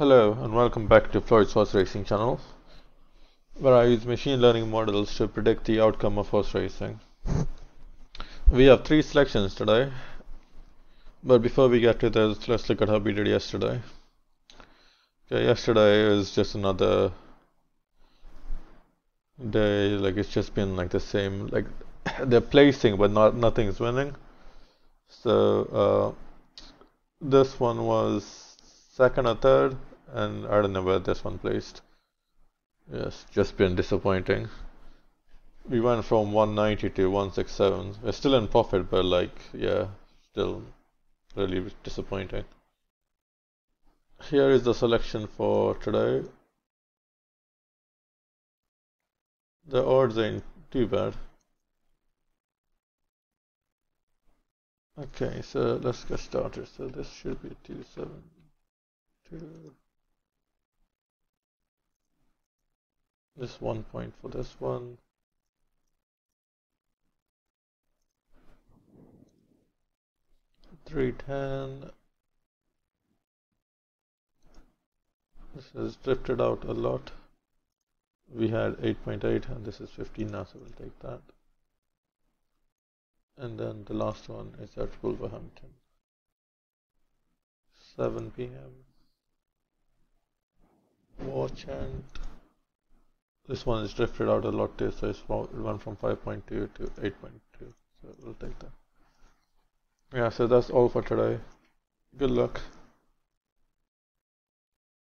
Hello and welcome back to Floyd's Horse Racing channel, where I use machine learning models to predict the outcome of horse racing. We have three selections today, but before we get to this, let's look at how we did yesterday. Okay, yesterday is just another day, like it's just been like the same, like they're placing but not nothing's winning. So uh, this one was second or third, and I don't know where this one placed. Yes, just been disappointing. We went from 190 to 167. We're still in profit, but like, yeah, still really disappointing. Here is the selection for today. The odds ain't too bad. Okay, so let's get started. So this should be 272. This one point for this one. Three ten. This has drifted out a lot. We had 8.8 .8 and this is 15 now, so we'll take that. And then the last one is at Wolverhampton. 7 p.m. Watch and this one is drifted out a lot too, so it's from, it went from 5.2 to 8.2. So we'll take that. Yeah, so that's all for today. Good luck.